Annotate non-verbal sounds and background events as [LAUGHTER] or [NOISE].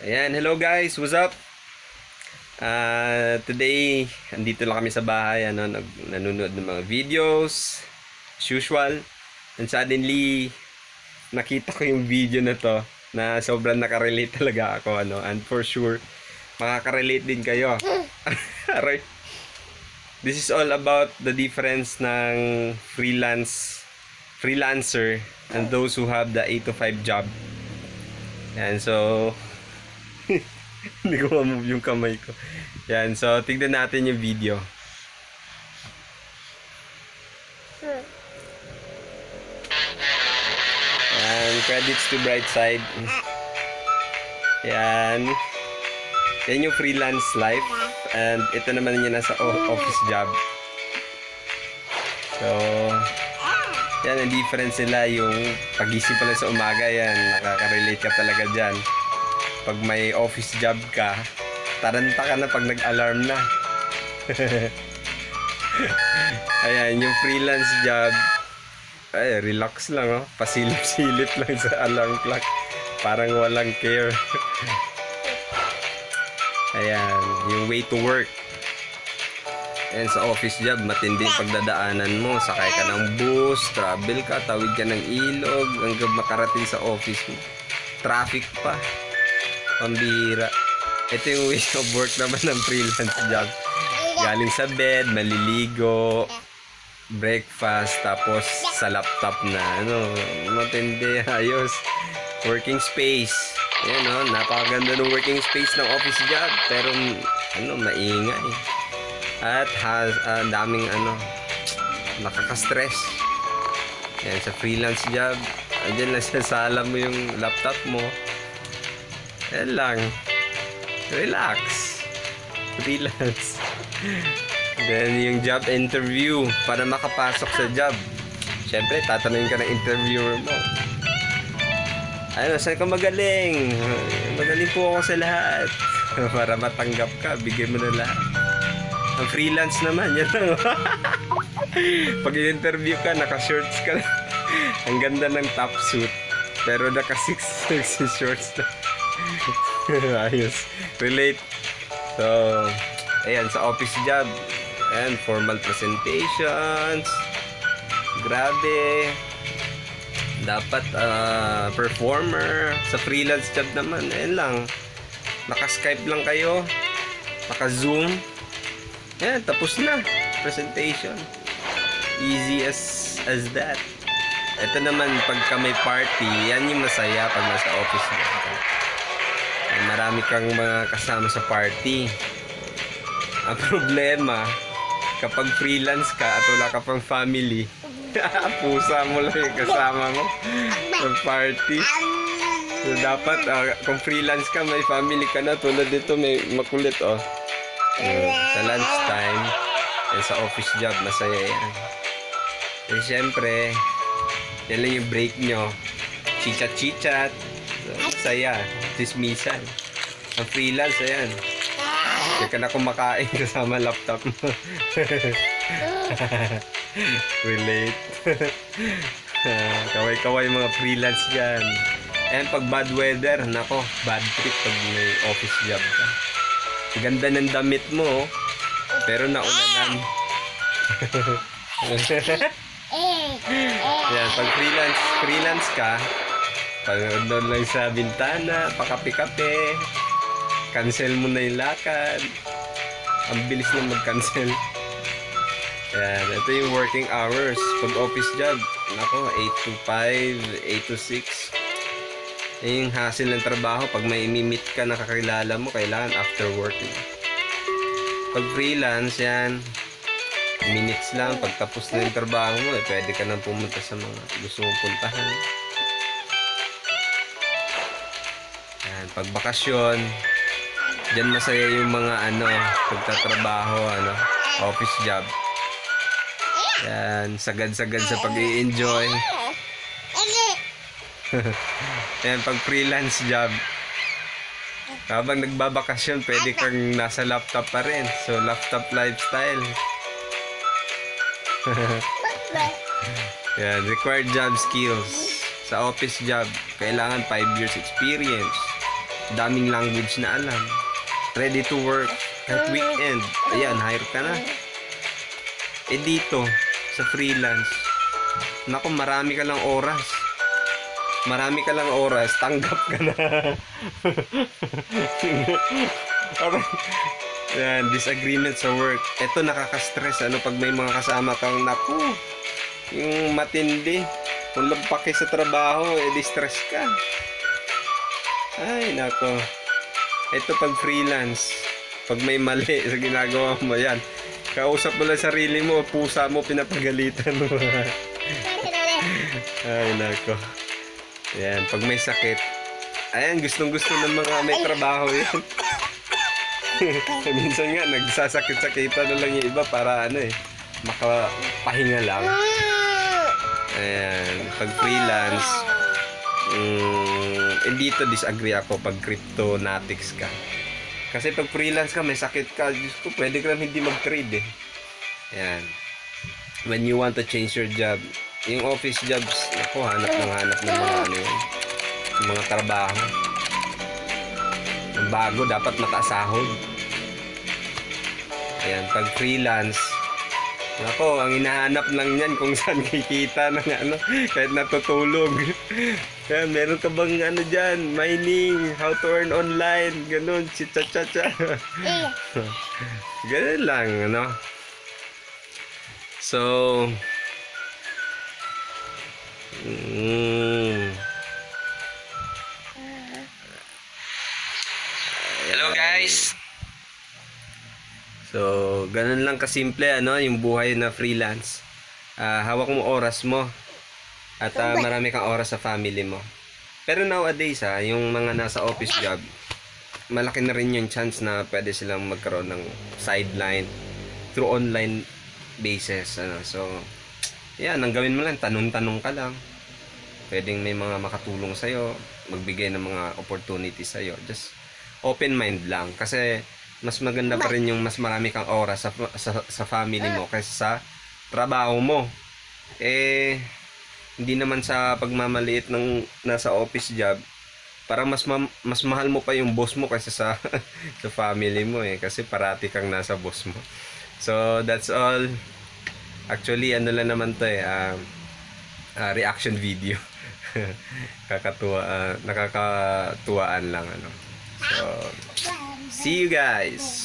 Ayan, hello guys, what's up? Ah, today, andito lang kami sa bahay, ano, nag, nanonood ng mga videos, as usual. And suddenly, nakita ko yung video na to, na sobrang nakarelate talaga ako, ano, and for sure, makaka-relate din kayo. [LAUGHS] Aray. This is all about the difference ng freelance, freelancer, and those who have the 8 to 5 job. Yan, so, [LAUGHS] hindi ko ma-move yung kamay ko. Yan, so, tignan natin yung video. Yan, credits to Brightside. Yan. Yan yung freelance life. And ito naman yung nasa office job. So, yan, ang difference nila yung pagising pala sa umaga, yan, nakaka-relate ka talaga dyan. Pag may office job ka, taranta ka na pag nag-alarm na. [LAUGHS] Ayan, yung freelance job, ay, relax lang, oh. Pasilip-silip lang sa alarm clock. Parang walang care. [LAUGHS] Ayan, yung way to work. Ayan, sa office job, matindi pagdadaanan mo. Sakay ka ng bus, travel ka, tawid ka ng ilog, hanggang makarating sa office mo. Traffic pa. Pambihira. Ito yung way of work naman ng freelance job. Galing sa bed, maliligo, breakfast, tapos sa laptop na, ano, matindi, ayos. Working space. Ayan, no, napakaganda ng working space ng office job. Pero, ano, maingay. At has, ah, daming, ano, nakaka-stress. Yan, sa freelance job, andyan lang sa sala mo yung laptop mo. Yan lang. Relax. Freelance. Then, yung job interview para makapasok sa job. Siyempre, tatanungin ka ng interviewer mo. Ano, saan ka magaling? Magaling po ako sa lahat. [LAUGHS] para matanggap ka, bigay mo na lahat. Ang freelance naman, yan lang. [LAUGHS] Pag interview ka, naka-shorts ka. [LAUGHS] Ang ganda ng top suit. Pero naka-six shorts na. [LAUGHS] Ayos. Relate. So, ayan, sa office job. Ayan, formal presentations. Grabe. Dapat ah, performer. Sa freelance job naman, ayan lang. Naka-Skype lang kayo. Naka-Zoom. Ayan, tapos na. Presentation. Easy as as that. Ito naman, pagka may party, yan yung masaya pag nasa office mo. Marami kang mga kasama sa party. Ang problema, kapag freelance ka at wala ka pang family, [LAUGHS] pusa mo lang yung kasama mo sa party. So, dapat, ah, kung freelance ka, may family ka na. Tulad dito, may makulit, oh. Yun, sa lunchtime, yan sa office job, masaya yan. Eh, syempre, yan lang yung break nyo. Chichat-chichat. So, saya. Dismisan. Ang freelance, ayan. Hindi ka na kumakain [LAUGHS] kasama laptop mo. [LAUGHS] Relate. Kaway-kaway mga freelance dyan. Ayan, pag bad weather, nako, bad trip pag may office job ka. Ganda ng damit mo, oh. pero naulanan. [LAUGHS] Yan, pag freelance, freelance ka, panood doon lang sa bintana, pakape-kape, cancel mo na yung lakad. Ang bilis na mag-cancel. Yan, ito yung working hours. Pag office job, nako, 8 to 5, 8 to 6. Yan yung hassle ng trabaho. Pag may imimit ka na kakilala mo, kailangan after work. na. Pag freelance, yan, minutes lang. Pag tapos na yung trabaho mo, eh, pwede ka nang pumunta sa mga gusto mong puntahan. Pag bakasyon, Diyan masaya yung mga ano, pagtatrabaho, ano, office job. Yan, sagad-sagad sa pag enjoy [LAUGHS] Yan, pag freelance job. Habang nagbabakasyon, pwede kang nasa laptop pa rin. So, laptop lifestyle. [LAUGHS] Yan, required job skills. Sa office job, kailangan 5 years experience. Daming language na alam. Ready to work. Kahit weekend. Ayan, hire ka na. Eh dito, sa freelance, naku, marami ka lang oras. Marami ka lang oras, tanggap ka na. [LAUGHS] okay. Disagreement sa work. Ito nakaka-stress. Ano pag may mga kasama kang naku, yung matindi. Kung lampaki sa trabaho, eh di-stress ka. Ay, nako. Ito pag freelance, pag may mali sa [LAUGHS] ginagawa mo, yan. Kausap mo lang sarili mo, pusa mo, pinapagalitan mo. [LAUGHS] Ay, nako. Yan, pag may sakit, ayan, gustong gusto ng mga may trabaho yan. [LAUGHS] Minsan nga, nagsasakit-sakitan na lang yung iba para ano eh, makapahinga lang. Ayan, pag freelance, mm, eh dito disagree ako pag cryptonatics ka. Kasi pag freelance ka, may sakit ka, Diyos ko, pwede ka lang hindi mag-trade eh. Ayan. When you want to change your job, yung office jobs, ako, hanap ng hanap ng mga ano yung mga trabaho. Ang bago, dapat mataas sahod. Ayan, pag freelance, Nako, ang hinahanap lang niyan kung [LAUGHS] saan kikita ng ano, kahit natutulog. Yan, meron ka bang ano dyan, mining, how to earn online, ganun, chicha-cha-cha. [LAUGHS] ganun lang, ano. So, mm, Hello guys! So, ganun lang kasimple ano, yung buhay na freelance. Ah, hawak mo oras mo at ah, marami kang oras sa family mo. Pero nowadays ha, yung mga nasa office job, malaki na rin yung chance na pwede silang magkaroon ng sideline through online basis. Ano. So, yan, ang gawin mo lang, tanong-tanong ka lang. Pwedeng may mga makatulong sa'yo, magbigay ng mga opportunities sa'yo. Just open mind lang. Kasi, mas maganda pa rin yung mas marami kang oras sa, sa, sa family mo kaysa sa trabaho mo. Eh, hindi naman sa pagmamaliit ng nasa office job, para mas ma- mas mahal mo pa yung boss mo kaysa sa [LAUGHS] sa family mo eh kasi parati kang nasa boss mo. So that's all. Actually ano lang naman to eh ah, ah, reaction video. [LAUGHS] Kakatuwa ah, nakakatuwaan lang ano. So see you guys.